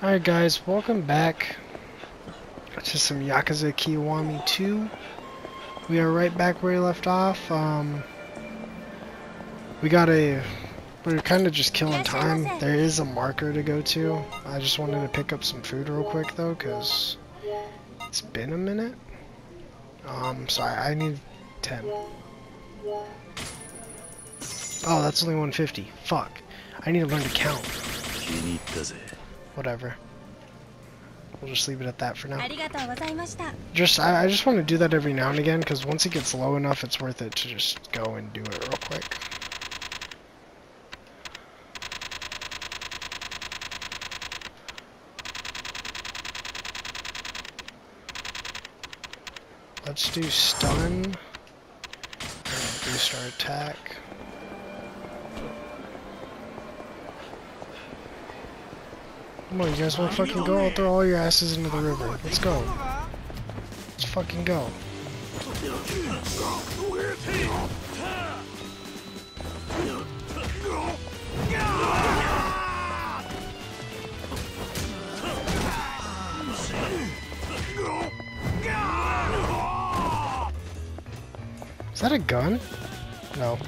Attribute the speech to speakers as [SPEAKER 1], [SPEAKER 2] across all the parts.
[SPEAKER 1] Alright guys, welcome back to some Yakuza Kiwami 2. We are right back where we left off. Um, we got a... We're kind of just killing time. There is a marker to go to. I just wanted to pick up some food real quick though, because it's been a minute. Um, sorry, I need 10. Oh, that's only 150. Fuck. I need to learn to count whatever. We'll just leave it at that for now. Just, I, I just want to do that every now and again, because once it gets low enough, it's worth it to just go and do it real quick. Let's do stun, boost our attack. Come on, you guys want to fucking go? I'll throw all your asses into the river. Let's go. Let's fucking go. Is that a gun? No.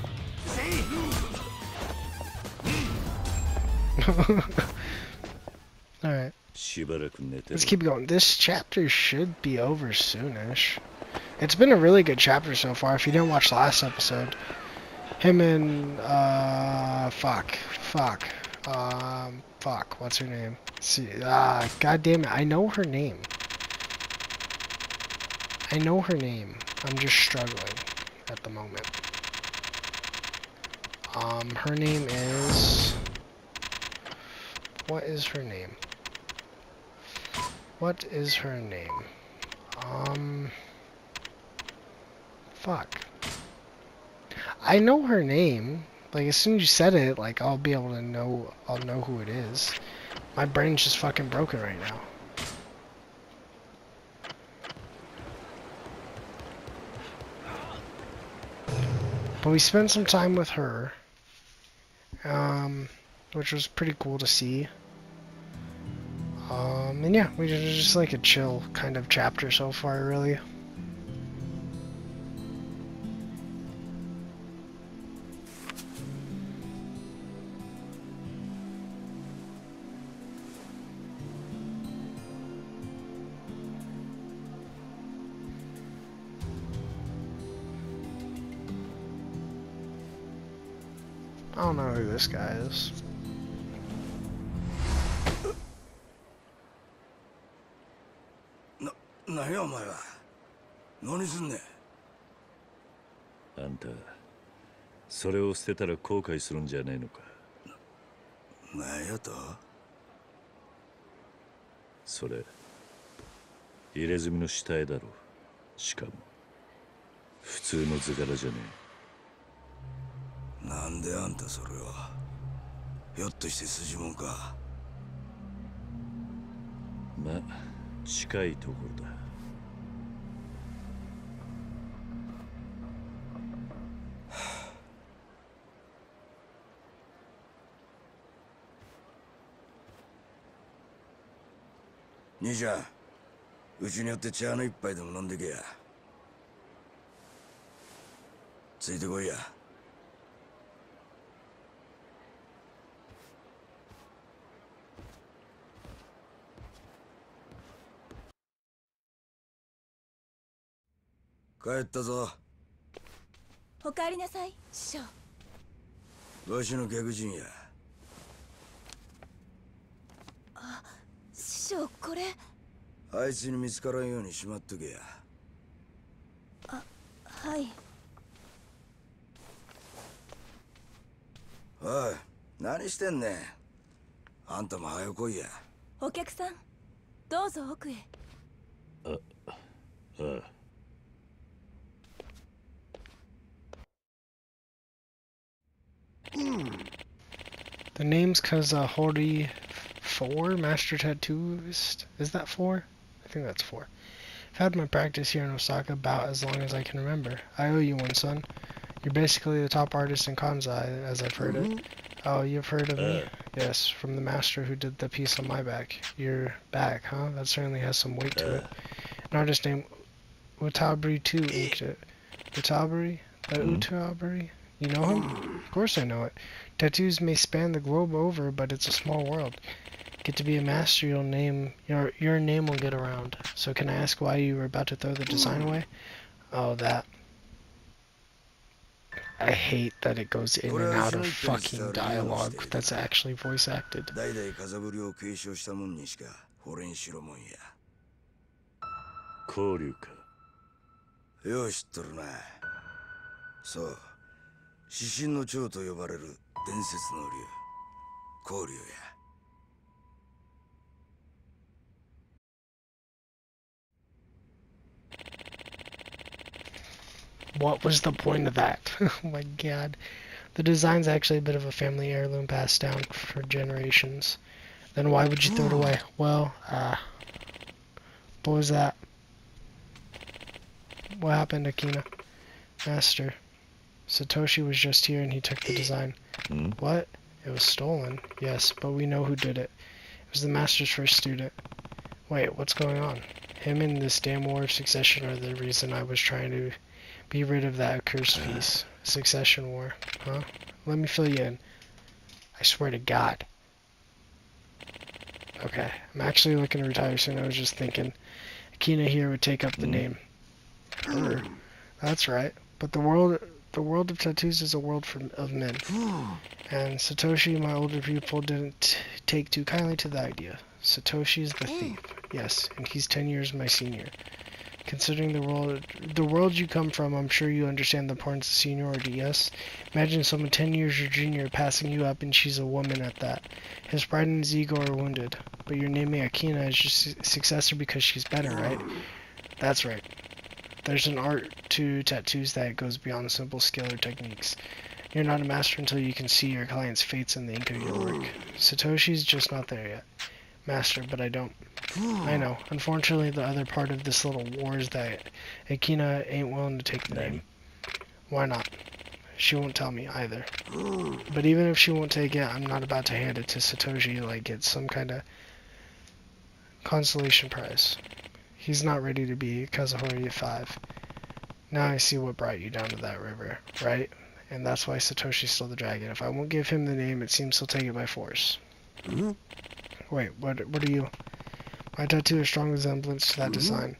[SPEAKER 1] Let's keep going. This chapter should be over soonish. It's been a really good chapter so far. If you didn't watch last episode, him and uh, fuck, fuck, um, fuck. What's her name? See, ah, god damn it! I know her name. I know her name. I'm just struggling at the moment. Um, her name is. What is her name? What is her name? Um. Fuck. I know her name. Like as soon as you said it, like I'll be able to know. I'll know who it is. My brain's just fucking broken right now. But we spent some time with her, um, which was pretty cool to see. Um, and yeah, we just, just like a chill kind of chapter so far, really. I don't know who this guy is.
[SPEAKER 2] 何やお前は。何すんねん。
[SPEAKER 3] あんたそれを捨てたら後悔するんじゃねえのか。
[SPEAKER 2] 何やと？
[SPEAKER 3] それ入れ墨の下絵だろしかも普通の図柄じゃね
[SPEAKER 2] なんであんたそれはひょっとして筋もんか？
[SPEAKER 3] えまあ近いところだ
[SPEAKER 2] 兄ちゃんうちによって茶の一杯でも飲んでけや。ついてこいや。帰ったぞ。
[SPEAKER 4] おかえりなさい、師匠。
[SPEAKER 2] わしの客人や
[SPEAKER 4] 師匠、これ。
[SPEAKER 2] あいつに見つからんようにしまっとけや
[SPEAKER 4] はい。
[SPEAKER 2] おい何してんねんあんたも早来いや
[SPEAKER 4] お客さん。どうぞ奥へ。
[SPEAKER 3] ああ
[SPEAKER 1] The name's Kaza four master tattoos. Is that four? I think that's four. I've had my practice here in Osaka about as long as I can remember. I owe you one, son. You're basically the top artist in Kansai, as I've heard it. Mm-hmm. Oh, you've heard of me?
[SPEAKER 3] Uh.
[SPEAKER 1] Yes, from the master who did the piece on my back. Your back, huh? That certainly has some weight to it. Uh. An artist named Utabori too inked it. Utabori? The mm
[SPEAKER 3] -hmm.
[SPEAKER 1] Utabori? You know him? Mm. Of course I know it. Tattoos may span the globe over, but it's a small world. Get to be a master, your name your your name will get around. So can I ask why you were about to throw the design away? Oh, that. I hate that it goes in and out of fucking dialogue that's actually voice acted.
[SPEAKER 3] 交流か
[SPEAKER 2] よう知っとるなそう指針の蝶と呼ばれる伝説の竜交流や
[SPEAKER 1] what was the point of that? oh my god. The design's actually a bit of a family heirloom passed down for generations. Then why would you throw it away? Well, uh... What was that? What happened, Akina? Master. Satoshi was just here and he took the design.
[SPEAKER 3] Hmm?
[SPEAKER 1] What? It was stolen. Yes, but we know who did it. It was the master's first student. Wait, what's going on? Him and this damn war of succession are the reason I was trying to be rid of that accursed piece. Succession war. Huh? Let me fill you in. I swear to God. Okay. I'm actually looking to retire soon. I was just thinking. Akina here would take up the
[SPEAKER 3] mm.
[SPEAKER 1] name. Her. That's right. But the world the world of tattoos is a world for, of men. and Satoshi, my older pupil, didn't take too kindly to the idea. Satoshi is the hmm. thief. Yes, and he's 10 years my senior. Considering the world, the world you come from, I'm sure you understand the importance of seniority, yes? Imagine someone 10 years your junior passing you up and she's a woman at that. His pride and his ego are wounded. But you're naming Akina as your su successor because she's better, right? That's right. There's an art to tattoos that goes beyond simple skill or techniques. You're not a master until you can see your client's fates in the ink of your work. Satoshi's just not there yet master, but I don't. I know. Unfortunately, the other part of this little war is that Akina ain't willing to take the name. Why not? She won't tell me either. But even if she won't take it, I'm not about to hand it to Satoshi like it's some kind of consolation prize. He's not ready to be Kazuhori 5. Now I see what brought you down to that river, right? And that's why Satoshi stole the dragon. If I won't give him the name, it seems he'll take it by force.
[SPEAKER 2] Mm -hmm.
[SPEAKER 1] Wait, what? What are you? My tattoo is strong resemblance to that design.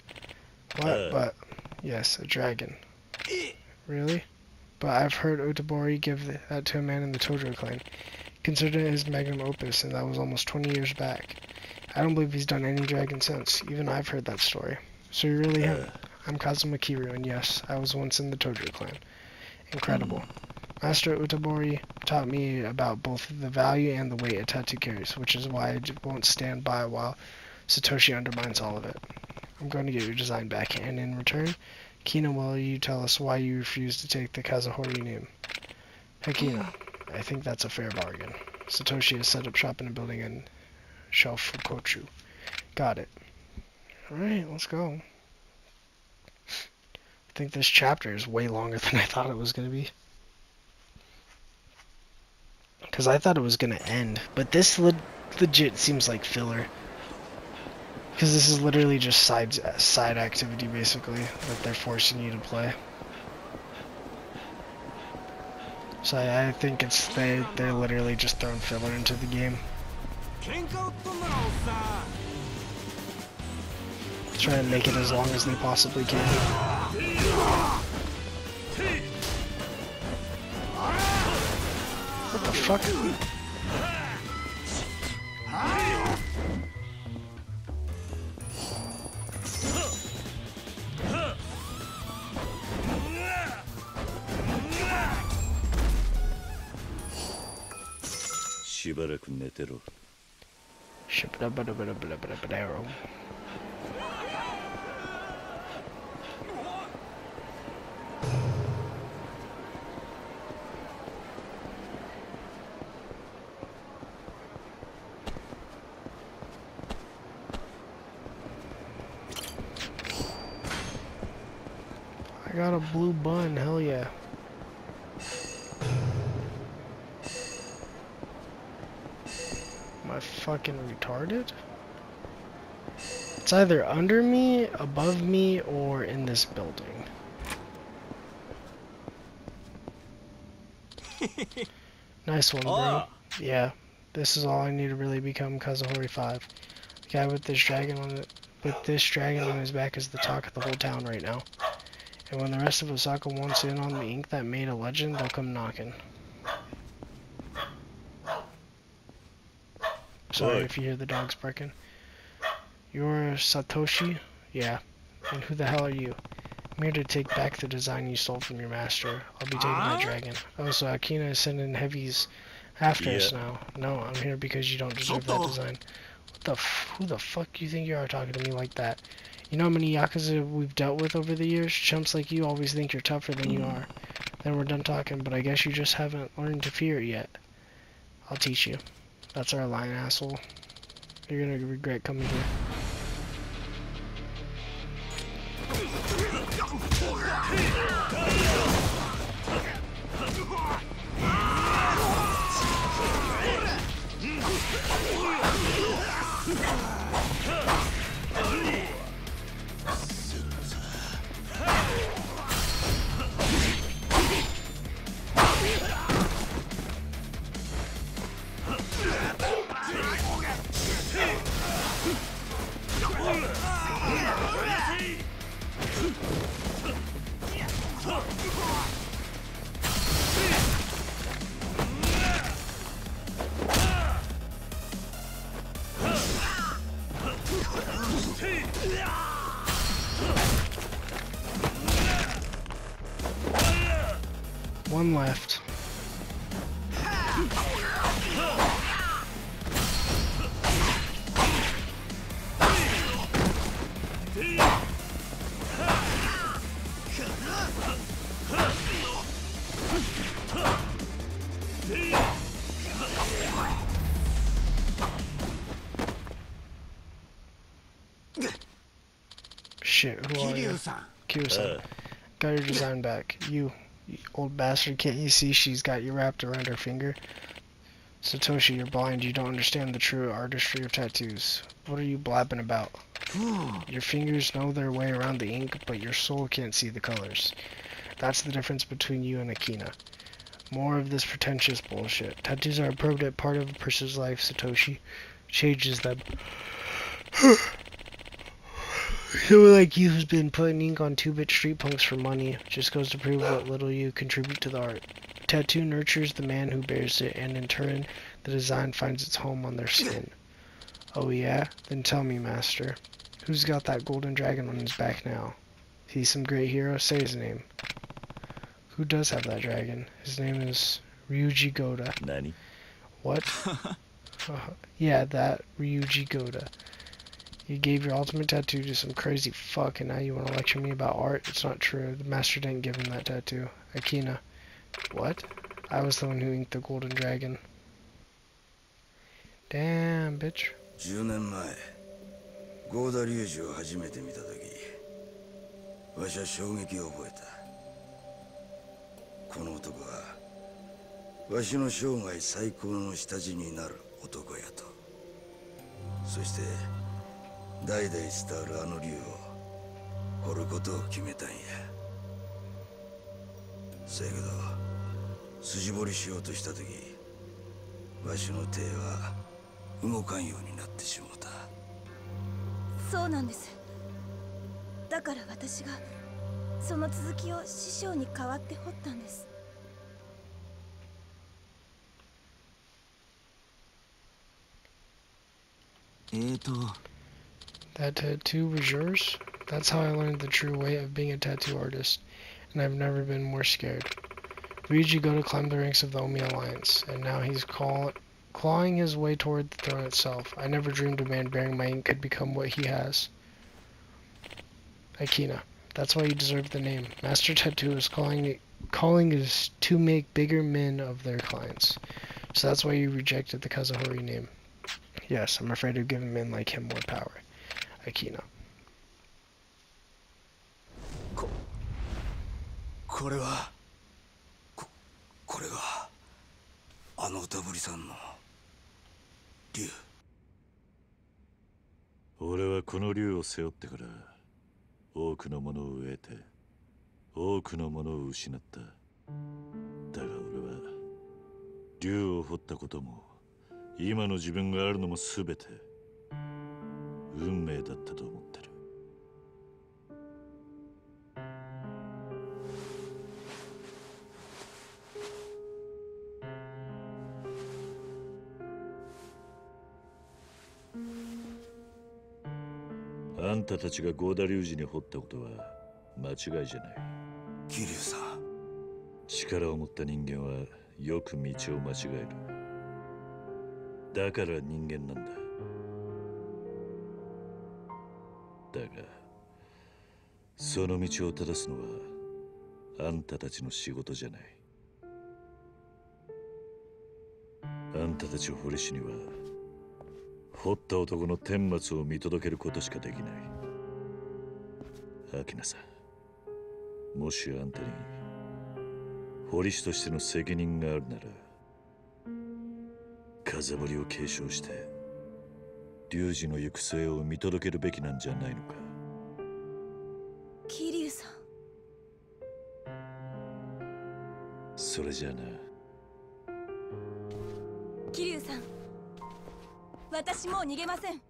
[SPEAKER 1] What?
[SPEAKER 3] Uh.
[SPEAKER 1] But yes, a dragon. Really? But I've heard Utabori give that to a man in the Tojo clan. Considering it his magnum opus, and that was almost 20 years back. I don't believe he's done any dragon since. Even I've heard that story. So you really uh. him? I'm Kazuma Kiryu, and yes, I was once in the Tojo clan. Incredible. Hmm. Master Utabori taught me about both the value and the weight a tattoo carries, which is why I won't stand by while Satoshi undermines all of it. I'm going to get your design back, and in return, Kina, will you tell us why you refuse to take the Kazuhori name? Hakina, I think that's a fair bargain. Satoshi has set up shop in a building in Shofukucho. Got it. Alright, let's go. I think this chapter is way longer than I thought it was going to be. Because I thought it was going to end. But this le legit seems like filler. Because this is literally just side, side activity, basically, that they're forcing you to play. So I, I think it's they, they're literally just throwing filler into the game. Try and make it as long as they possibly can. What the fuck? Shibara Kunetero. Shibara fucking retarded? It's either under me, above me, or in this building. nice one, bro. Ah. Yeah, this is all I need to really become Kazuhori 5. The guy with this dragon on it, with this dragon on his back is the talk of the whole town right now. And when the rest of Osaka wants in on the ink that made a legend, they'll come knocking. Sorry
[SPEAKER 3] Oi.
[SPEAKER 1] if you hear the dogs barking. You're Satoshi? Yeah. And who the hell are you? I'm here to take back the design you stole from your master. I'll be taking that dragon. Oh, so Akina is sending heavies after us now. No, I'm here because you don't deserve that design. What the f- who the fuck do you think you are talking to me like that? You know how many Yakuza we've dealt with over the years? Chumps like you always think you're tougher than you are. Then we're done talking, but I guess you just haven't learned to fear it yet. I'll teach you. That's our line, asshole. You're gonna regret coming here. Who are you?
[SPEAKER 5] さん
[SPEAKER 1] Kiryu-san.
[SPEAKER 3] Uh,
[SPEAKER 1] Got your design back. You, you old bastard, can't you see she's got you wrapped around her finger? Satoshi, you're blind. You don't understand the true artistry of tattoos. What are you blabbing about? Your fingers know their way around the ink, but your soul can't see the colors. That's the difference between you and Akina. More of this pretentious bullshit. Tattoos are a permanent part of a person's life, Satoshi. Changes them. Someone like you who's been putting ink on two-bit street punks for money just goes to prove what little you contribute to the art. Tattoo nurtures the man who bears it, and in turn, the design finds its home on their skin. Oh yeah? Then tell me, master. Who's got that golden dragon on his back now? He's some great hero? Say his name. Who does have that dragon? His name is Ryuji Goda.
[SPEAKER 3] Nani?
[SPEAKER 1] What? Uh, yeah, that Ryuji Goda. You gave your ultimate tattoo to some crazy fuck, and now you want to lecture me about art? It's not true. The master didn't give him that tattoo. Akina. What? I was the one who inked the golden dragon. Damn, bitch.
[SPEAKER 2] 10年前ゴーダ龍二を初めて見た時わしは衝撃を覚えたこの男はわしの生涯最高の下地になる男やとそして 代々伝わるあの竜を掘ることを決めたんや。せやけど筋彫りしようとした時わしの手は動かんようになってしもうた。
[SPEAKER 4] そうなんです。だから私がその続きを師匠に代わって彫ったんです。
[SPEAKER 5] えーと
[SPEAKER 1] That tattoo was yours? That's how I learned the true way of being a tattoo artist, and I've never been more scared. Ryuji Goda climbed the ranks of the Omi Alliance, and now he's clawing his way toward the throne itself. I never dreamed a man bearing my ink could become what he has. Akina, that's why you deserve the name. Master Tattoo is calling calling is to make bigger men of their clients. So that's why you rejected the Kazuhori name. Yes, I'm afraid of giving men like him more power. Akina.
[SPEAKER 2] これはここれがあの歌ぶりさんの竜
[SPEAKER 3] 俺はこの竜を背負ってから多くのものを得て多くのものを失っただが俺は竜を掘ったことも今の自分があるのも全て運命だったと思ってる。あんたたちがゴーダ龍二に掘ったことは間違いじゃない。
[SPEAKER 2] 桐生さん。
[SPEAKER 3] 力を持った人間はよく道を間違える。だから人間なんだがその道を正すのはあんたたちの仕事じゃない。あんたたちを堀市には掘った男の顛末を見届けることしかできない。秋菜さんもしあんたに堀市としての責任があるなら風堀を継承して龍二の行く末を見届けるべきなんじゃないのか。
[SPEAKER 4] 桐生さん。
[SPEAKER 3] それじゃあな。
[SPEAKER 4] 桐生さん。私もう逃げません。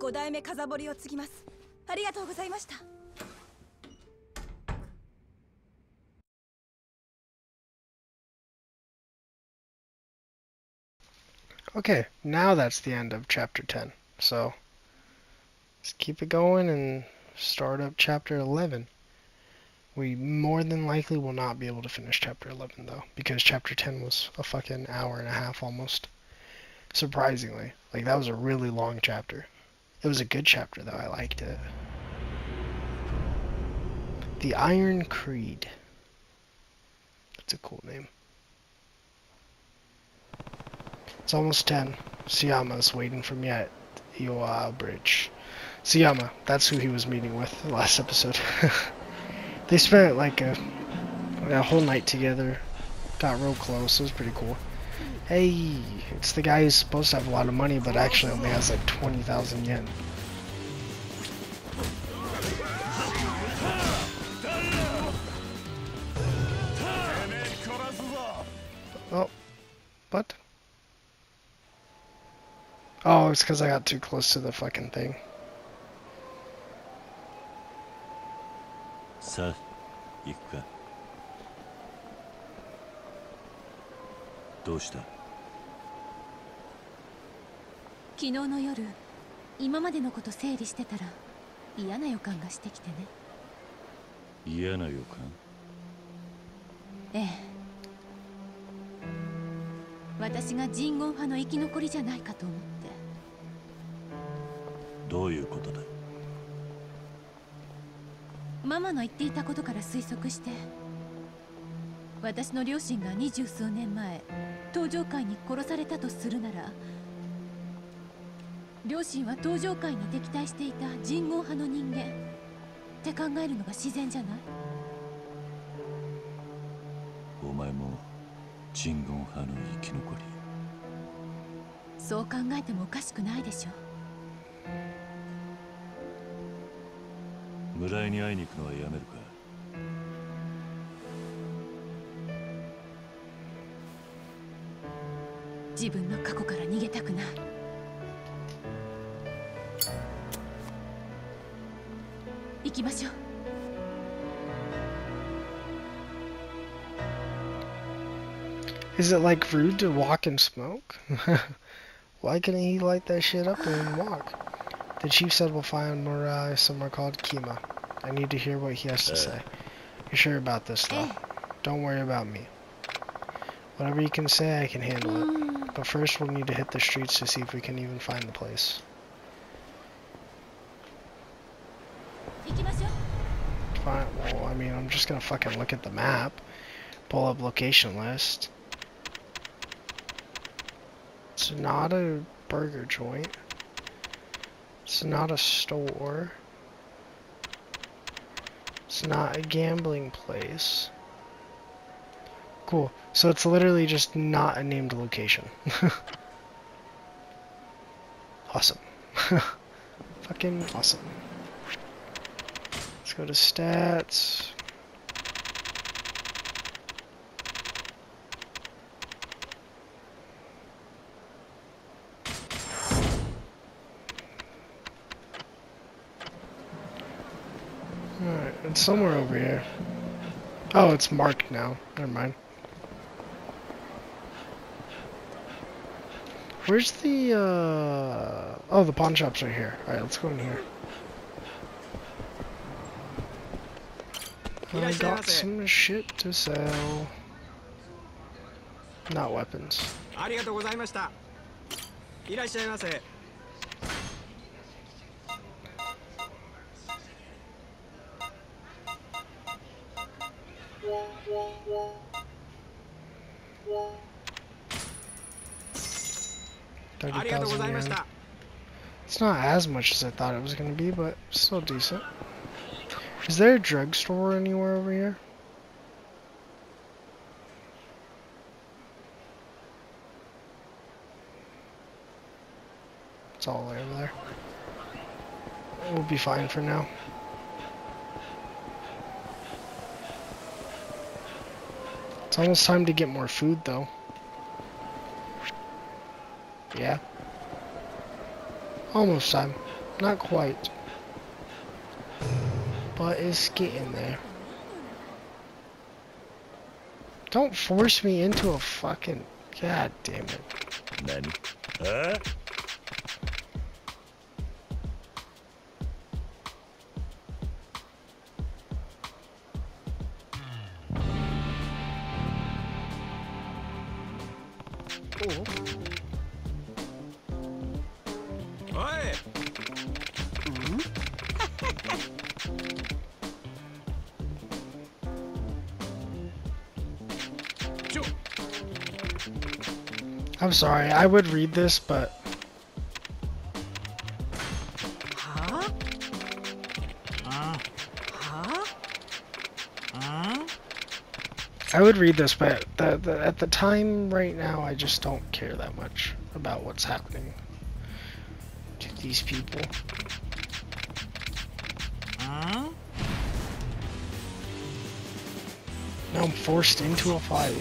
[SPEAKER 4] 五代目風堀を継ぎます。ありがとうございました
[SPEAKER 1] Okay, now that's the end of chapter 10. So, let's keep it going and start up chapter 11. We more than likely will not be able to finish chapter 11 though, because chapter 10 was a fucking hour and a half almost. Surprisingly. Like, that was a really long chapter. It was a good chapter though, I liked it. The Iron Creed. That's a cool name. It's almost 10. Sayama's waiting for me at Iowa Bridge. Sayama, that's who he was meeting with the last episode. they spent like a, a whole night together. Got real close. It was pretty cool. Hey, it's the guy who's supposed to have a lot of money, but actually only has like 20,000 yen. Oh, it's because I got too close to the fucking thing.
[SPEAKER 3] さあ行くかどうした？
[SPEAKER 5] 昨日の夜今までのこと整理してたら嫌な予感がしてきてね。
[SPEAKER 3] 嫌な予感？
[SPEAKER 5] ええ。私が人言派の生き残りじゃないかと思って
[SPEAKER 3] どういうことだ？
[SPEAKER 5] ママの言っていたことから推測して私の両親が二十数年前東上界に殺されたとするなら両親は東上界に敵対していた人言派の人間って考えるのが自然じゃない？
[SPEAKER 3] お前も人言派の生き残り？
[SPEAKER 5] そう考えてもおかしくないでしょ
[SPEAKER 3] 村井に会いに行くのはやめるか
[SPEAKER 5] 自分の過去から逃げたくない行きましょう
[SPEAKER 1] Is it like rude to walk and smoke? Why couldn't he light that shit up and walk? The chief said we'll find Murai uh, somewhere called Kima. I need to hear what he has to say. You're sure about this, though? Eh. Don't worry about me. Whatever you can say, I can handle it. Mm. But first, we'll need to hit the streets to see if we can even find the place. Fine, well, I mean, I'm just gonna fucking look at the map. Pull up location list. It's not a burger joint. It's not a store. It's not a gambling place. Cool. So it's literally just not a named location. Awesome. Fucking awesome. Let's go to stats. Alright, it's somewhere over here. Oh, it's marked now. Never mind. Where's the, uh... Oh, the pawn shop's right here. Alright, let's go in here. I got some shit to sell. Not weapons.
[SPEAKER 6] ありがとうございましたいらっしゃいませ 1,000
[SPEAKER 1] It's not as much as I thought it was going to be, but still decent. Is there a drugstore anywhere over here? It's all the way over there. We'll be fine for now. It's almost time to get more food, though. Yeah. Almost time. Not quite. But it's getting there. Don't force me into a fucking... God damn it.
[SPEAKER 3] 何あ
[SPEAKER 1] sorry. I would read this, but... I would read this, but the, the, at the time right now, I just don't care that much about what's happening to these people. Huh? Now I'm forced into a fight.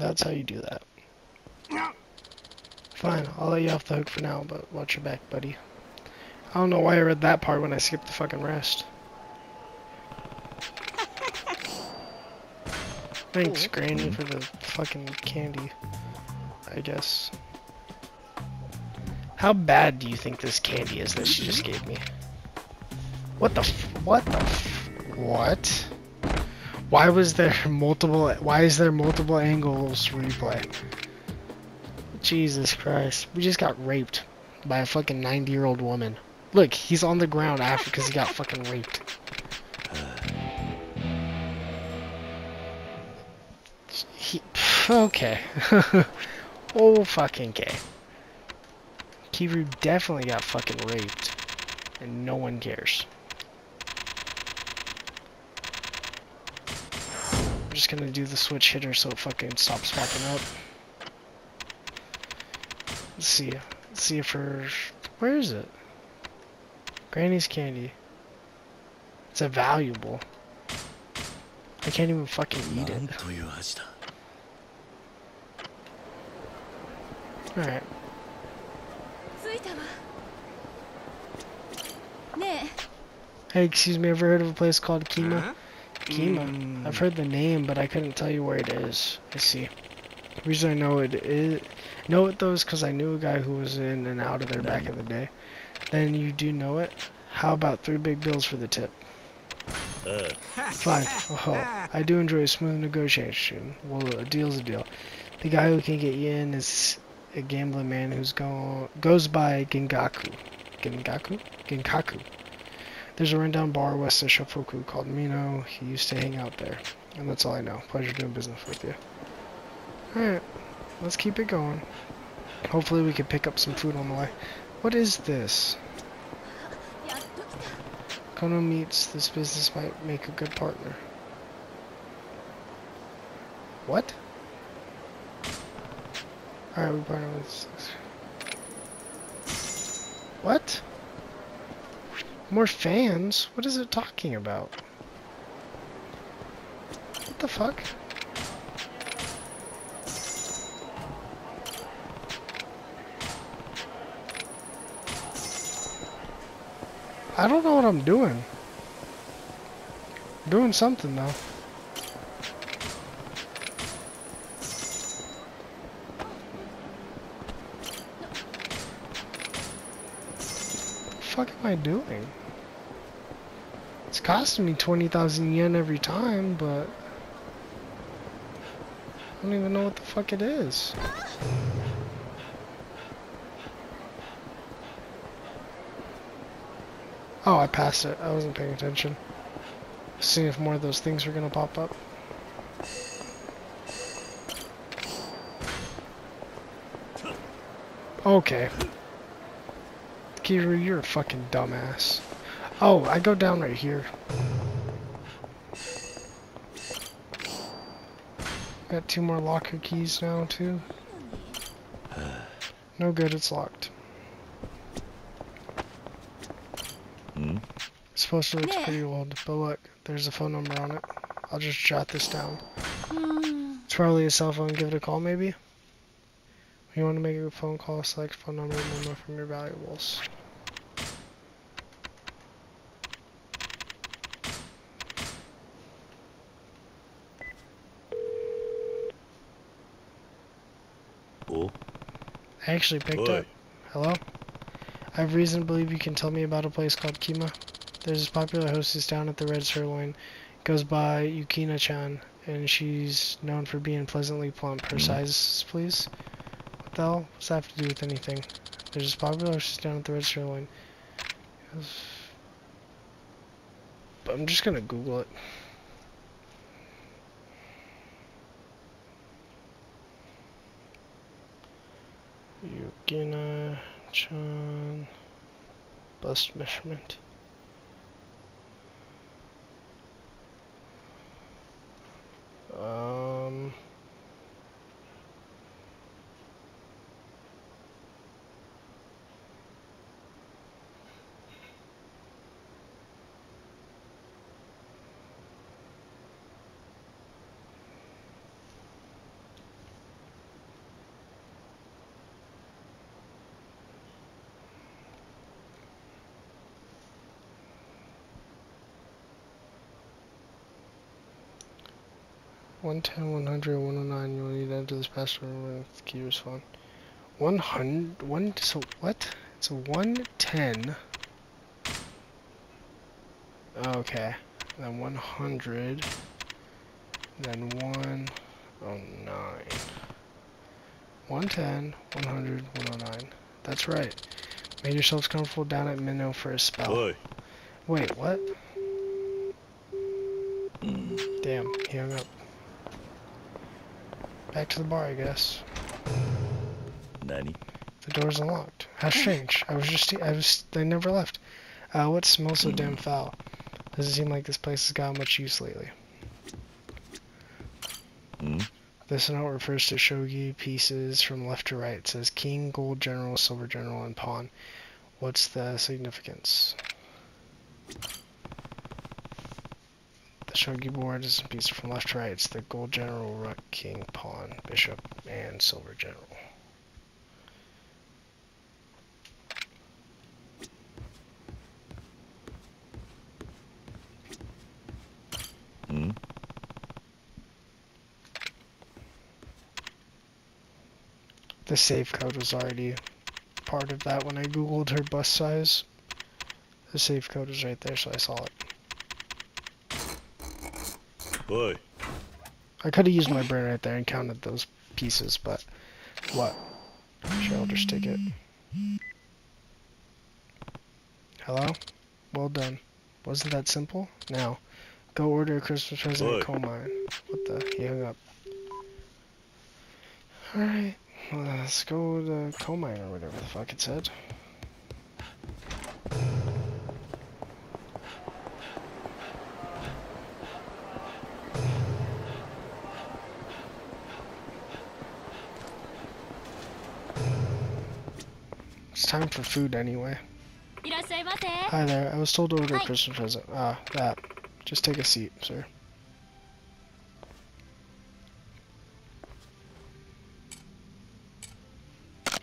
[SPEAKER 1] And that's how you do that. Fine, I'll let you off the hook for now, but watch your back, buddy. I don't know why I read that part when I skipped the fucking rest. Thanks, Granny, for the fucking candy. I guess. How bad do you think this candy is that she just mm-hmm. gave me? What the f- what the f- what? Why was there multiple why is there multiple angles replay? Jesus Christ. We just got raped by a fucking 90 year old woman. Look, he's on the ground after because he got fucking raped. He, okay. oh fucking okay. Kiryu definitely got fucking raped. And no one cares. just gonna do the switch hitter so it fucking stops popping up. Let's see. Let's see if her... Where is it? Granny's candy. It's a valuable. I can't even fucking eat it. Alright. Hey, excuse me, ever heard of a place called Kima? Mm. I've heard the name, but I couldn't tell you where it is. I see. The reason I know it is, know it though is because I knew a guy who was in and out of there back in the day. Then you do know it. How about three big bills for the tip?
[SPEAKER 3] Uh.
[SPEAKER 1] Fine. Oh, I do enjoy a smooth negotiation. Well, a deal's a deal. The guy who can get you in is a gambling man who's go goes by Gengaku. Gengaku? Genkaku. There's a rundown bar west of Shofuku called Mino. He used to hang out there. And that's all I know. Pleasure doing business with you. Alright, let's keep it going. Hopefully we can pick up some food on the way. What is this? Kono meets this business might make a good partner. What? Alright, we partner with... What? More fans? What is it talking about? What the fuck? I don't know what I'm doing. doing something though. Fuck am I doing? It's costing me 20,000 yen every time, but I don't even know what the fuck it is. Oh, I passed it. I wasn't paying attention. Seeing if more of those things were gonna pop up. Okay. Kiryu, you're a fucking dumbass. Oh, I go down right here. Got two more locker keys now, too. No good, it's locked.
[SPEAKER 3] Hmm?
[SPEAKER 1] It's supposed to look pretty old, but look, there's a phone number on it. I'll just jot this down. It's probably a cell phone. Give it a call, maybe. You want to make a phone call? Select phone number, memo from your valuables.
[SPEAKER 3] Oh?
[SPEAKER 1] I actually picked
[SPEAKER 3] Oi.
[SPEAKER 1] up. Hello? I have reason to believe you can tell me about a place called Kima. There's this popular hostess down at the Red Sirloin. Goes by Yukina-chan, and she's known for being pleasantly plump. Her
[SPEAKER 3] Mhm.
[SPEAKER 1] size, please? What the hell? What's that have to do with anything? There's this popular hostess down at the Red Sirloin. But I'm just gonna Google it. Yukina-chan bust measurement. 110, 100, 109, you will need to enter this password with the key is found. 100, one, so what? It's 110. Okay. Then 100. Then 109. 110, 100, 109. That's right. Made yourselves comfortable down at Minnow for a spell.
[SPEAKER 3] Boy.
[SPEAKER 1] Wait, what? Damn, he hung up. Back to the bar, I guess.
[SPEAKER 3] Nani?
[SPEAKER 1] The door's unlocked. How strange. I was just, I was, they never left. Uh, what smells so damn foul? Doesn't seem like this place has got much use lately.
[SPEAKER 3] Hmm?
[SPEAKER 1] This note refers to shogi pieces from left to right. It says king, gold general, silver general, and pawn. What's the significance? Shogi board is a piece from left to right. It's the gold general, rook, king, pawn, bishop, and silver general.
[SPEAKER 3] Hmm?
[SPEAKER 1] The save code was already part of that when I googled her bust size. The save code was right there, so I saw it.
[SPEAKER 3] おい
[SPEAKER 1] I could have used my brain right there and counted those pieces, but what? Shareholder's ticket. Hello? Well done. Wasn't that simple? Now, go order a Christmas present at coal mine. What the? He hung up. Alright, let's go to coal mine or whatever the fuck it said. for food anyway. Hi there, I was told to order a Christmas present. Ah, that. Just take a seat, sir.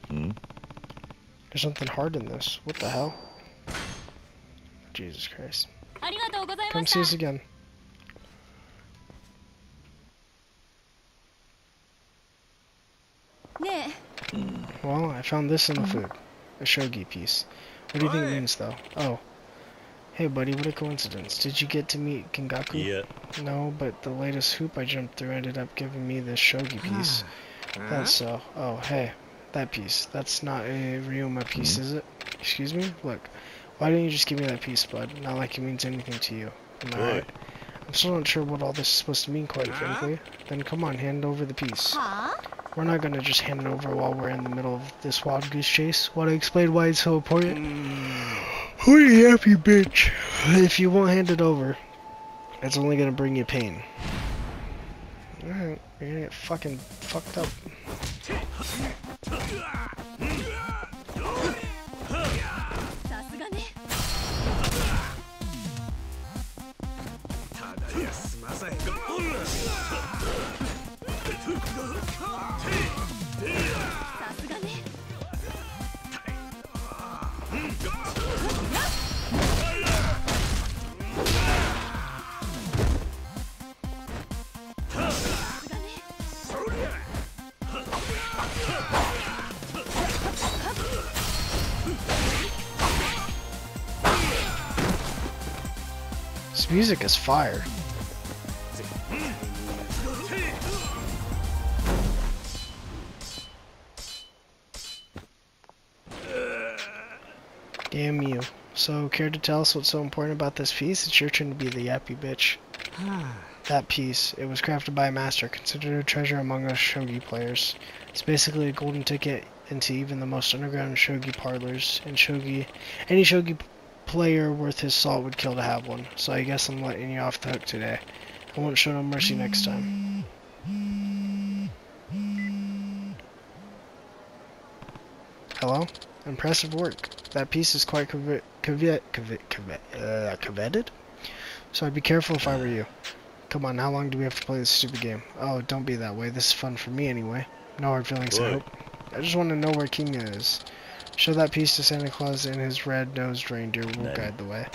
[SPEAKER 3] Hmm?
[SPEAKER 1] There's something hard in this. What the hell? Jesus Christ. Come see us again. Well, I found this in the food. A shogi piece. What do you think it means, though? Oh. Hey, buddy, what a coincidence. Did you get to meet
[SPEAKER 3] Kengaku? Yeah.
[SPEAKER 1] No, but the latest hoop I jumped through ended up giving me this shogi ah. piece. That's so. Uh, oh, hey. That piece. That's not a Ryuma piece, mm-hmm. is it? Excuse me? Look. Why didn't you just give me that piece, bud? Not like it means anything to you. Am I right? I'm still not sure what all this is supposed to mean, quite frankly. Then come on, hand over the piece. We're not gonna just hand it over while we're in the middle of this wild goose chase. Want to explain why it's so important? Mm. Who you happy bitch? If you won't hand it over, it's only gonna bring you pain. Alright, you're gonna get fucking fucked up. Music is fire. Damn you. So, care to tell us what's so important about this piece? It's your turn to be the yappy bitch. That piece, it was crafted by a master, considered a treasure among us shogi players. It's basically a golden ticket into even the most underground shogi parlors. And shogi, any shogi player worth his salt would kill to have one. So I guess I'm letting you off the hook today. I won't show no mercy next time. Hello? Impressive work. That piece is quite covet, covet, covet, covet, uh, coveted? So I'd be careful if I were you. Come on, how long do we have to play this stupid game? Oh, don't be that way. This is fun for me anyway. No hard feelings, I hope. I just want to know where Kinga is. Show that piece to Santa Claus and his red-nosed reindeer will
[SPEAKER 3] No.
[SPEAKER 1] guide the way.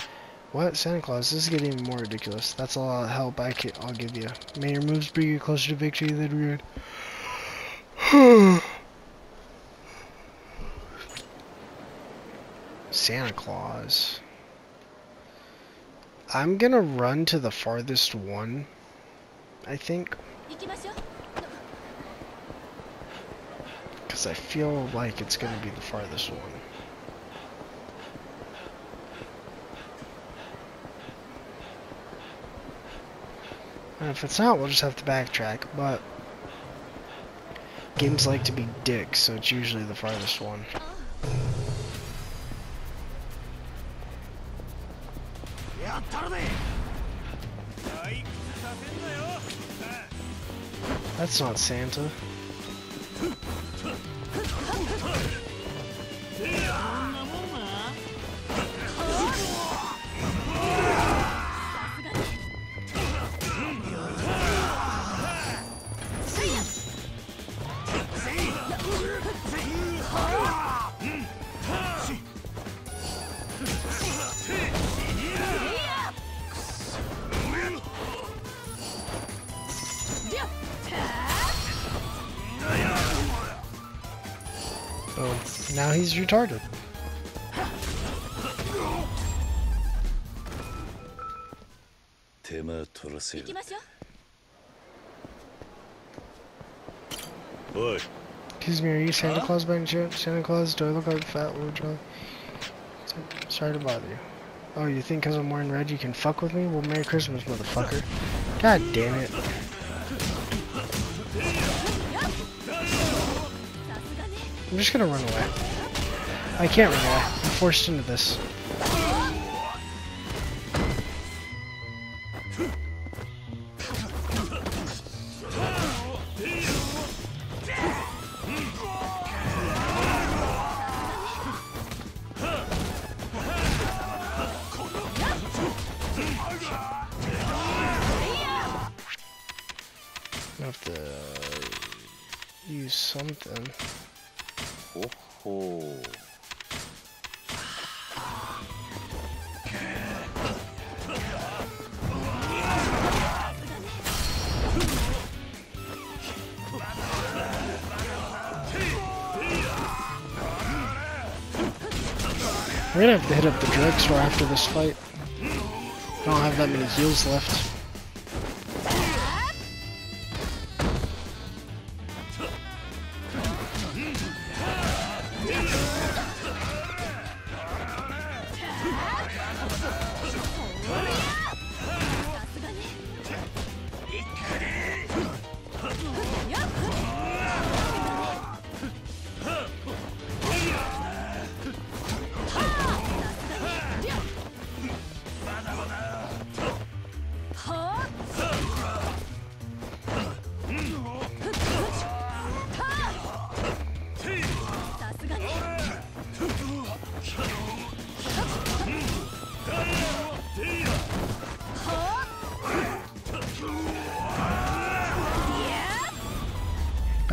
[SPEAKER 1] What? Santa Claus? This is getting even more ridiculous. That's all the help I can, I'll give you. May your moves bring you closer to victory than weird. Santa Claus. I'm gonna run to the farthest one. I think. Because I feel like it's gonna be the farthest one. And if it's not, we'll just have to backtrack, but... Games like to be dicks, so it's usually the farthest one. That's not Santa. He's retarded. Excuse me, are you Santa Claus by any chance? Santa Claus, do I look like a fat little Charlie? Sorry to bother you. Oh, you think because I'm wearing red you can fuck with me? Well, Merry Christmas, motherfucker. God damn it. I'm just gonna run away. I can't run away. I'm forced into this. I have to use something.
[SPEAKER 3] Oh, ほ
[SPEAKER 1] ほ Gonna have to hit up the drugstore after this fight. I don't have that many heals left.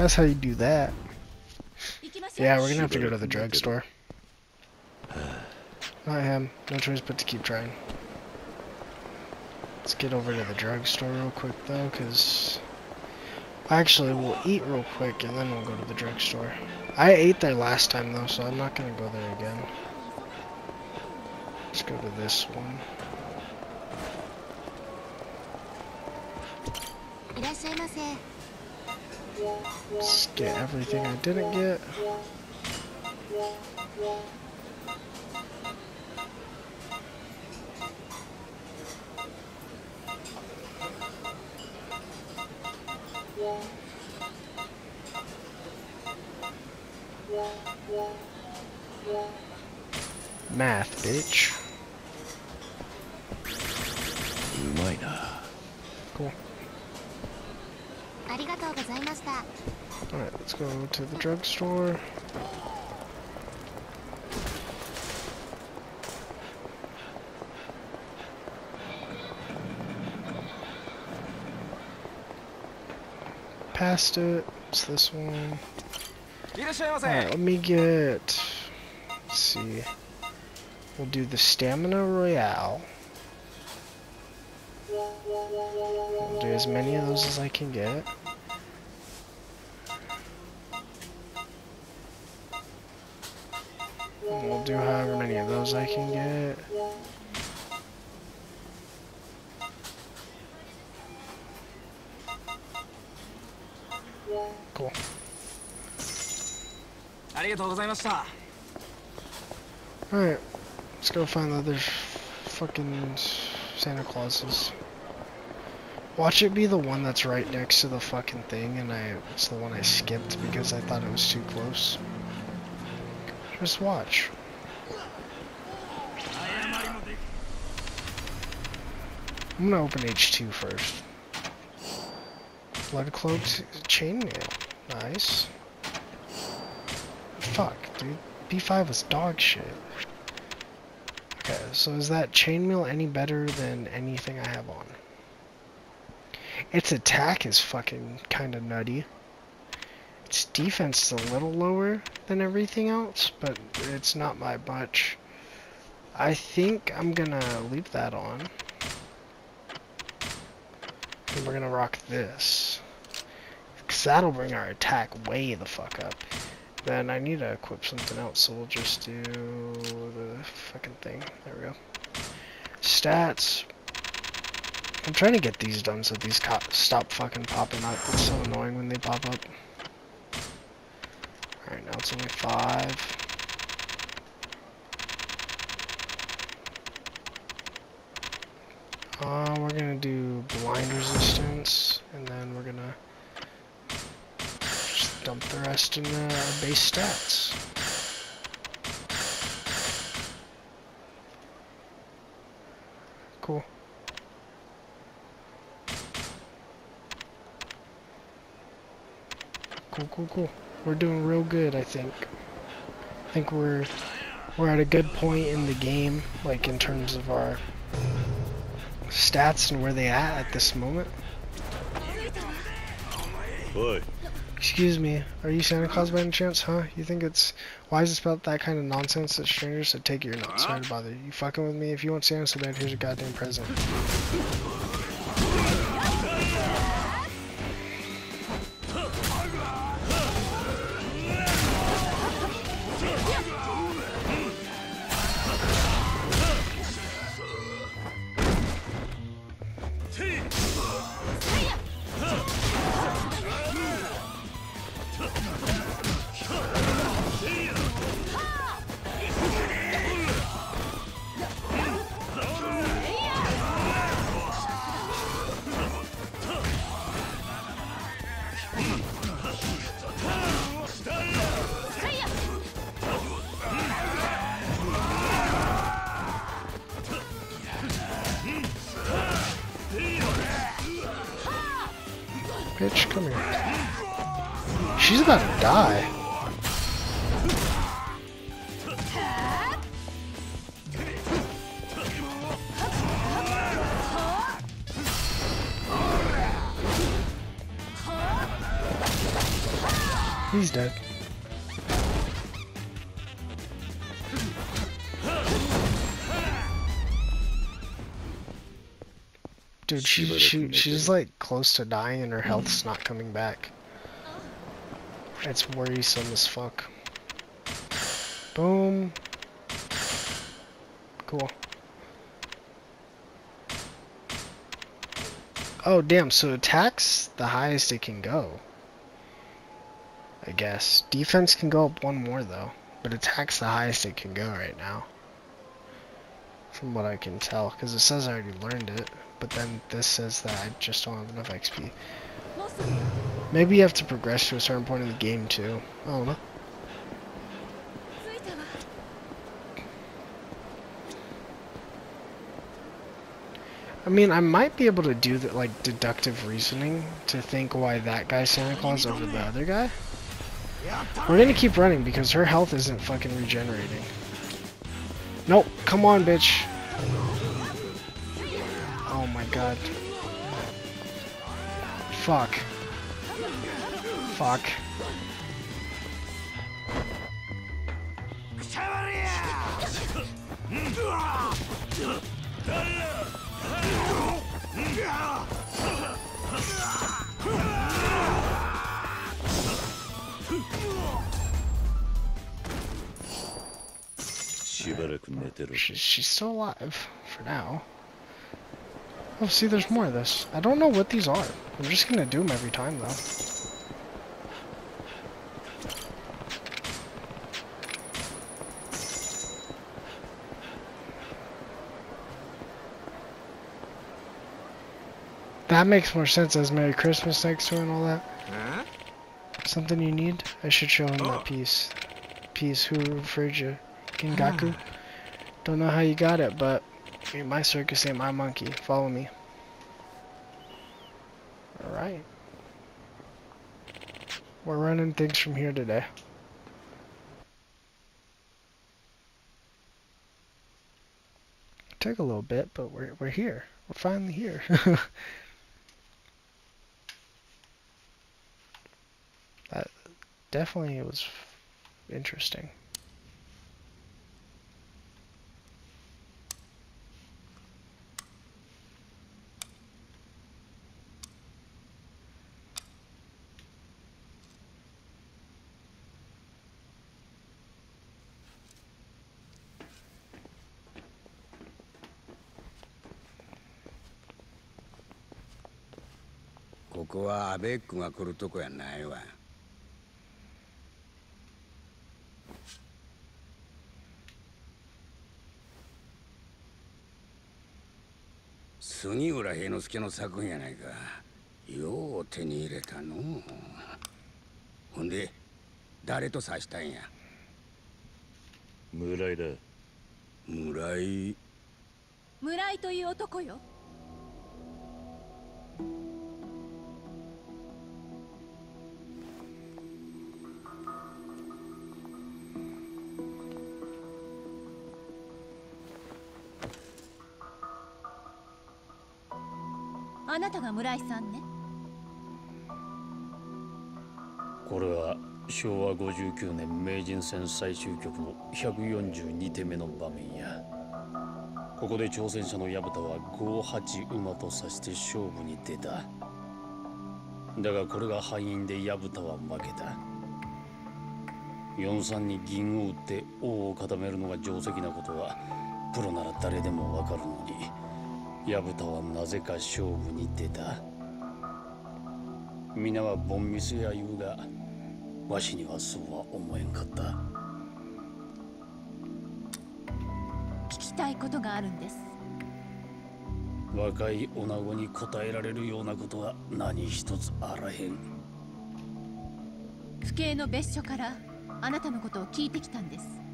[SPEAKER 1] that's how you do that. Yeah, we're gonna have to go to the drugstore. I am. No choice but to keep trying. Let's get over to the drugstore real quick, though, because... Actually, we'll eat real quick, and then we'll go to the drugstore. I ate there last time, though, so I'm not gonna go there again. Let's go to this one. Just get everything I didn't get. Math, bitch. go to the drugstore. Past it, it's this one. Alright, let me get... Let's see. We'll do the Stamina Royale. We'll do as many of those as I can get. do however many of those I can get. Cool.
[SPEAKER 6] ありがとうございました
[SPEAKER 1] Alright, let's go find the other fucking Santa Clauses. Watch it be the one that's right next to the fucking thing, and I it's the one I skipped because I thought it was too close. Just watch. I'm gonna open H2 first. Blood cloaked chainmail. Nice. Fuck, dude. B5 was dog shit. Okay, so is that chainmail any better than anything I have on? Its attack is fucking kind of nutty. Its defense is a little lower than everything else, but it's not by much. I think I'm gonna leave that on. And we're gonna rock this. Because that'll bring our attack way the fuck up. Then I need to equip something else, so we'll just do the fucking thing. There we go. Stats. I'm trying to get these done so these stop fucking popping up. It's so annoying when they pop up. Alright, now it's only five. Uh, we're gonna do blind resistance, and then we're gonna just dump the rest in the base stats. Cool. Cool, cool, cool. We're doing real good, I think. I think we're we're at a good point in the game, like in terms of our stats and where they at at this moment.
[SPEAKER 3] Boy,
[SPEAKER 1] Excuse me, are you Santa Claus by any chance, huh? You think it's wise to spell that kind of nonsense that strangers so take your you're not sorry to bother. You fucking with me? If you want Santa so bad, here's a goddamn present. She, she she's like close to dying and her health's not coming back. It's worrisome as fuck. Boom. Cool. Oh damn, so attack's the highest it can go. I guess. Defense can go up one more though, but attack's the highest it can go right now. From what I can tell, because it says I already learned it, but then this says that I just don't have enough XP. Maybe you have to progress to a certain point in the game too. I don't know. I mean, I might be able to do that, like, deductive reasoning to think why that guy's Santa Claus over the other guy. We're gonna keep running because her health isn't fucking regenerating. Nope, come on, bitch god. Fuck. Fuck. She, she's still alive for now. Oh, see, there's more of this. I don't know what these are. I'm just gonna do them every time, though. That makes more sense as Merry Christmas next to and all that.
[SPEAKER 6] Huh?
[SPEAKER 1] Something you need? I should show him that oh. piece. Piece who referred you. Kingaku. Ah. Don't know how you got it, but my circus ain't my monkey. Follow me. Alright. We're running things from here today. Took a little bit, but we're we're here. We're finally here. that definitely was interesting.「
[SPEAKER 7] こはアベックが来るとこやないわ。
[SPEAKER 8] 杉浦平之助の作品やないか。よう手に入れたのほんで誰と刺したんや？
[SPEAKER 3] 村井だ。
[SPEAKER 8] 村井。
[SPEAKER 5] 村井という男よ。たが村井さんね。
[SPEAKER 9] これは昭和59年名人戦最終局の142手目の場面や。ここで挑戦者の薮田は58馬と指して勝負に出た。だがこれが敗因で薮田は負けた。4-3に銀を打って王を固めるのが定石なことはプロなら誰でもわかるのに。薮田はなぜか勝負に出た。皆はボンミスや言うがわしにはそうは思えんかった。
[SPEAKER 5] 聞きたいことがあるんです。
[SPEAKER 9] 若い女子に答えられるようなことは何一つあらへん。
[SPEAKER 5] 府警の別所からあなたのことを聞いてきたんです。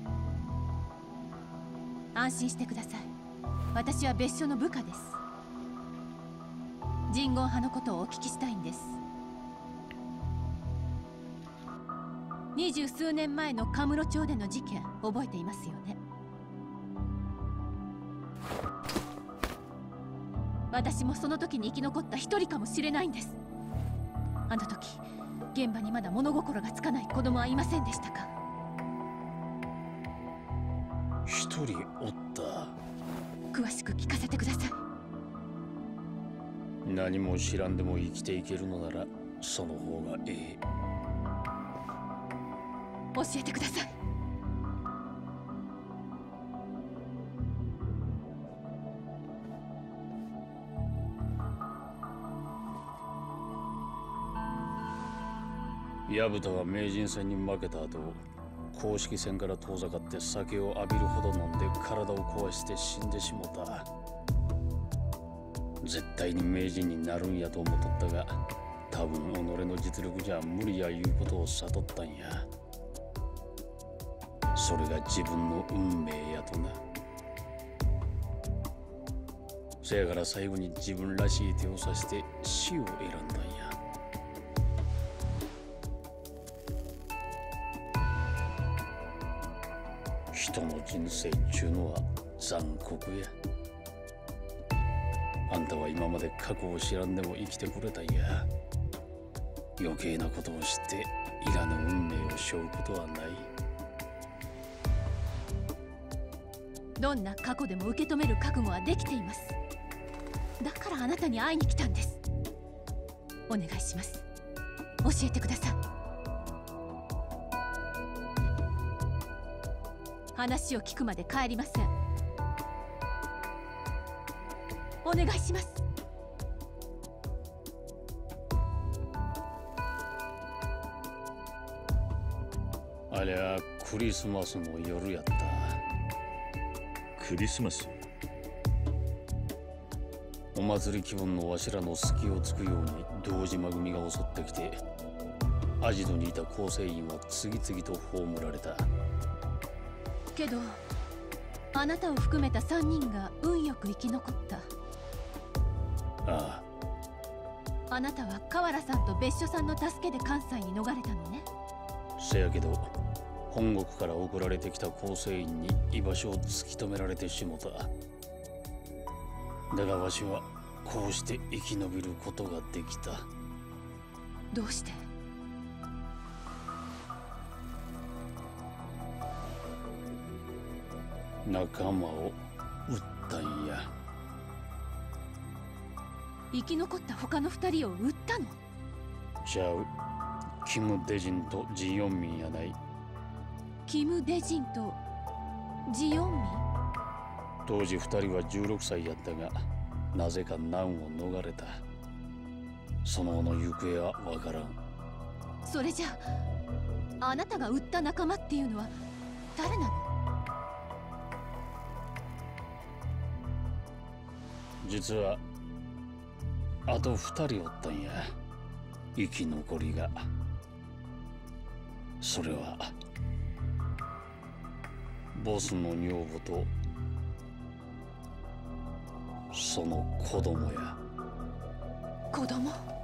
[SPEAKER 5] 安心してください私は別所の部下です。人言派のことをお聞きしたいんです。二十数年前のカムロ町での事件覚えていますよね？私もその時に生き残った一人かもしれないんです。あの時現場にまだ物心がつかない子供はいませんでしたか？
[SPEAKER 9] 一人おった。
[SPEAKER 5] 詳しく聞かせてください。
[SPEAKER 9] 何も知らんでも生きていけるのならその方がええ。
[SPEAKER 5] 教えてください。
[SPEAKER 9] 薮田は名人戦に負けた後公式戦から遠ざかって酒を浴びるほど飲んで体を壊して死んでしもた。絶対に名人になるんやと思っとったが多分己の実力じゃ無理やいうことを悟ったんや。それが自分の運命やとな。せやから最後に自分らしい手を指して死を選んだんや。人の人生っちゅうのは残酷や。あんたは今まで過去を知らんでも生きてくれたんや。余計なことを知っていらぬ運命を背負うことはない。
[SPEAKER 5] どんな過去でも受け止める覚悟はできています。だからあなたに会いに来たんです。お願いします。教えてください。話を聞くまで帰りませんお願いします。
[SPEAKER 9] ありゃクリスマスの夜やった。
[SPEAKER 3] クリスマス？
[SPEAKER 9] お祭り気分のわしらの隙をつくように堂島組が襲ってきてアジトにいた構成員は次々と葬られた
[SPEAKER 5] けどあなたを含めた3人が運よく生き残った。
[SPEAKER 9] あ
[SPEAKER 5] あ。なたは河原さんと別所さんの助けで関西に逃れたのね。
[SPEAKER 9] あせやけど本国から送られてきた構成員に居場所を突き止められてしもた。だがわしはこうして生き延びることができた。
[SPEAKER 5] どうして？
[SPEAKER 9] 仲間を撃ったんや。
[SPEAKER 5] 生き残った他の2人を撃ったの？
[SPEAKER 9] ちゃうキム・デジンとジ・ヨンミンやない。
[SPEAKER 5] キム・デジンとジヨンミン？
[SPEAKER 9] 当時2人は16歳やったがなぜか難を逃れた。その後の行方はわからん。
[SPEAKER 5] それじゃああなたが撃った仲間っていうのは誰なの？
[SPEAKER 9] 実はあと二人おったんや。生き残りが。それはボスの女房とその子供や。
[SPEAKER 5] 子供？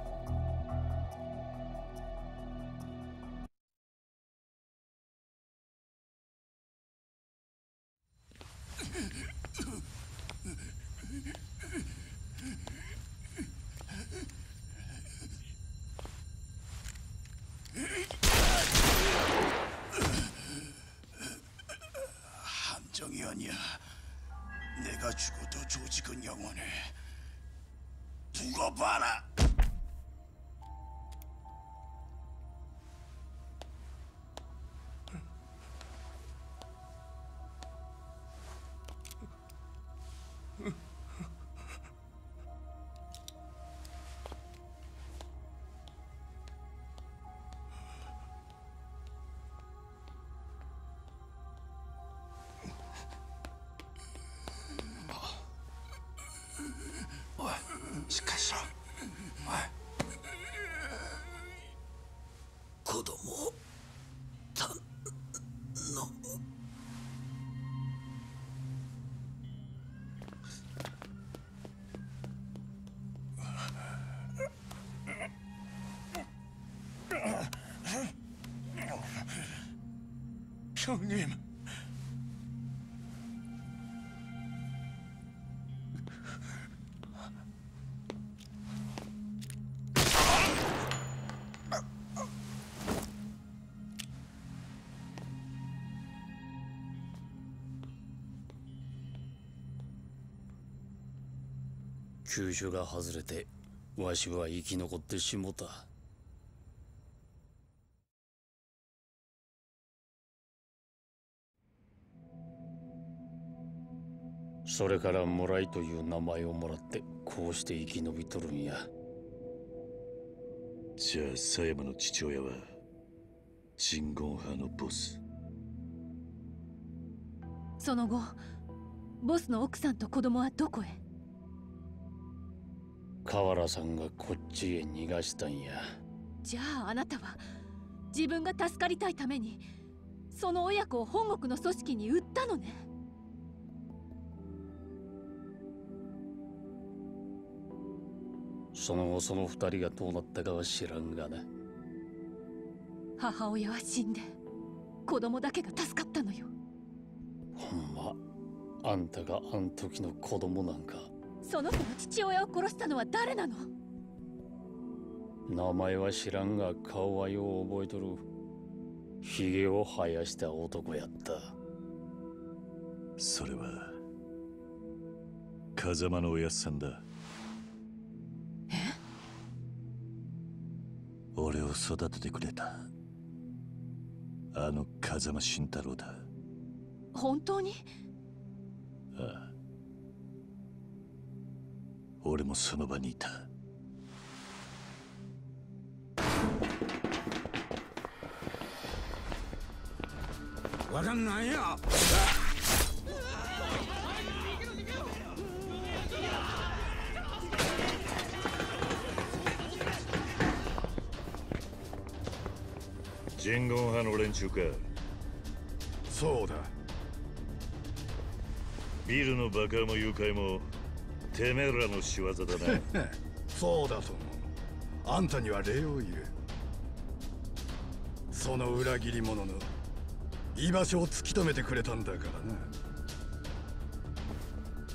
[SPEAKER 10] 형님
[SPEAKER 9] 急所が外れてわしは生き残ってしもたそれからもらいという名前をもらってこうして生き延びとるんや。
[SPEAKER 3] じゃあ狭山の父親は真言派のボス。
[SPEAKER 5] その後ボスの奥さんと子供はどこへ？
[SPEAKER 9] 河原さんがこっちへ逃がしたんや。
[SPEAKER 5] じゃああなたは自分が助かりたいためにその親子を本国の組織に売ったのね
[SPEAKER 9] その後その二人がどうなったかは知らんがな。
[SPEAKER 5] 母親は死んで子供だけが助かったのよ。
[SPEAKER 9] ほんまあんたがあん時の子供なんか。
[SPEAKER 5] その子の父親を殺したのは誰なの？
[SPEAKER 9] 名前は知らんが顔はよう覚えとる。ヒゲを生やした男やった。
[SPEAKER 3] それは風間のおやっさんだを育ててくれた。あの風間慎太郎だ。
[SPEAKER 5] 本当に？
[SPEAKER 3] ああ。俺もその場にいた。
[SPEAKER 8] わかんないよ
[SPEAKER 3] 人言派の連中か。
[SPEAKER 10] そうだ。
[SPEAKER 3] ビルの爆破も誘拐もてめえらの仕業だな。
[SPEAKER 10] そうだと思う。あんたには礼を言うその裏切り者の居場所を突き止めてくれたんだからな。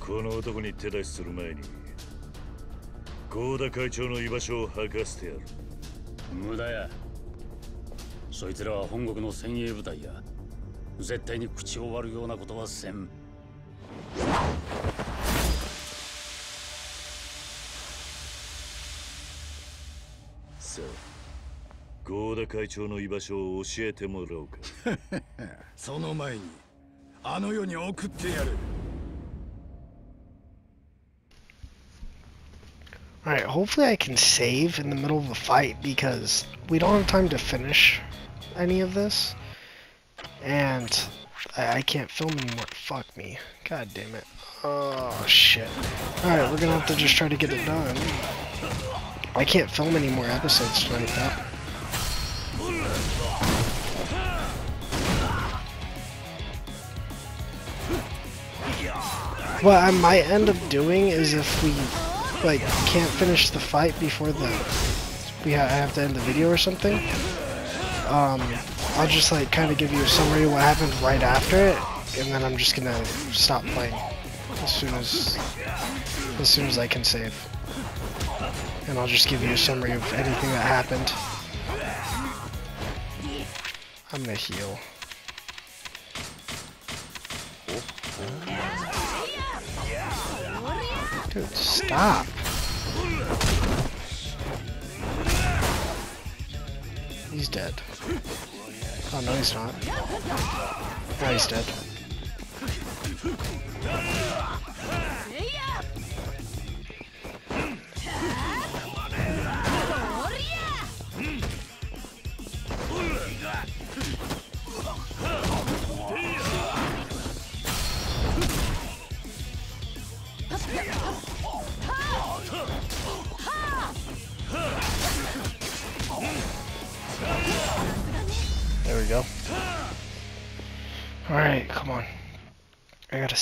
[SPEAKER 3] この男に手出しする前に合田会長の居場所を吐かせてやる。
[SPEAKER 9] 無駄やそいつらは本国の先鋭部隊や絶対に口を割るようなことはせん
[SPEAKER 3] さあ合田会長の居場所を教えてもらおうか
[SPEAKER 10] その前にあの世に送ってやる
[SPEAKER 1] Alright, hopefully I can save in the middle of the fight because we don't have time to finish any of this. And I, I can't film anymore. Fuck me. God damn it. Oh shit. Alright, we're gonna have to just try to get it done. I can't film any more episodes tonight though. What I might end up doing is if we like can't finish the fight before the we ha I have to end the video or something. Um, I'll just like kind of give you a summary of what happened right after it, and then I'm just gonna stop playing as soon as as soon as I can save. And I'll just give you a summary of anything that happened. I'm gonna heal. Dude, stop. He's dead. Oh, no, he's not. Now he's dead.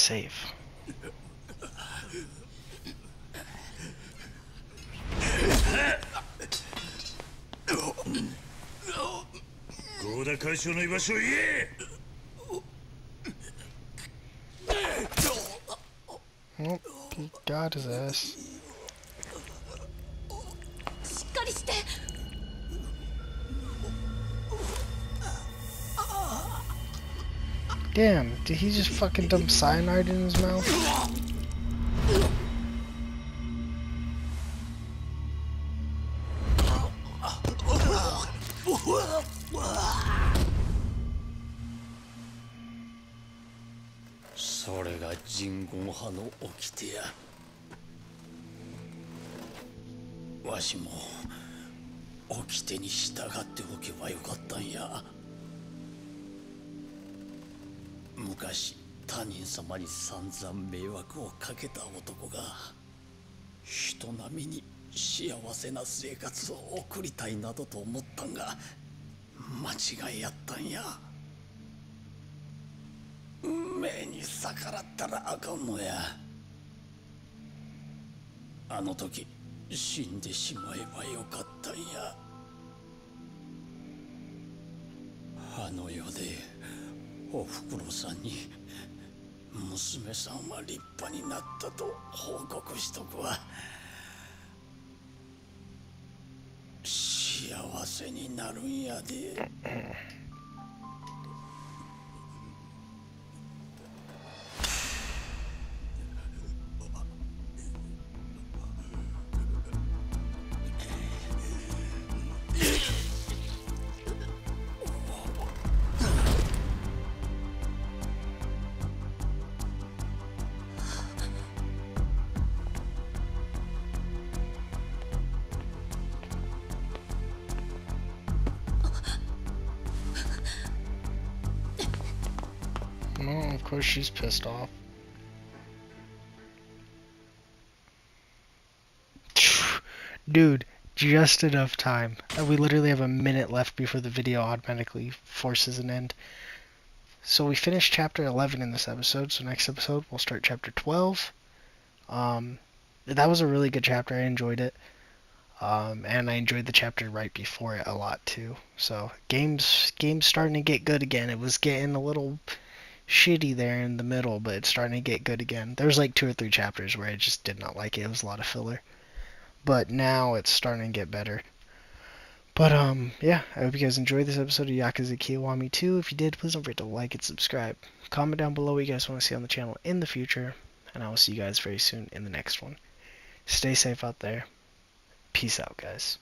[SPEAKER 3] safe.
[SPEAKER 1] Nope, he got his ass. Damn, did he just fucking dump cyanide in his mouth?.
[SPEAKER 9] それが人言派の掟やわしも掟に従っておけばよかったんや昔他人様に散々迷惑をかけた男が人並みに幸せな生活を送りたいなどと思ったんが間違いやったんや。運命に逆らったらあかんのや。あの時死んでしまえばよかったんや。あの世で。おふくろさんに娘さんは立派になったと報告しとくわ。幸せになるんやで。
[SPEAKER 1] She's pissed off. Dude, just enough time. We literally have a minute left before the video automatically forces an end. So we finished chapter 11 in this episode, so next episode we'll start chapter 12. Um, that was a really good chapter, I enjoyed it. Um, and I enjoyed the chapter right before it a lot too. So games games starting to get good again. It was getting a little shitty there in the middle, but it's starting to get good again. There was like two or three chapters where I just did not like it. It was a lot of filler. But now it's starting to get better. But um yeah, I hope you guys enjoyed this episode of Yakuza Kiwami 2. If you did, please don't forget to like and subscribe. Comment down below what you guys want to see on the channel in the future, and I will see you guys very soon in the next one. Stay safe out there. Peace out, guys.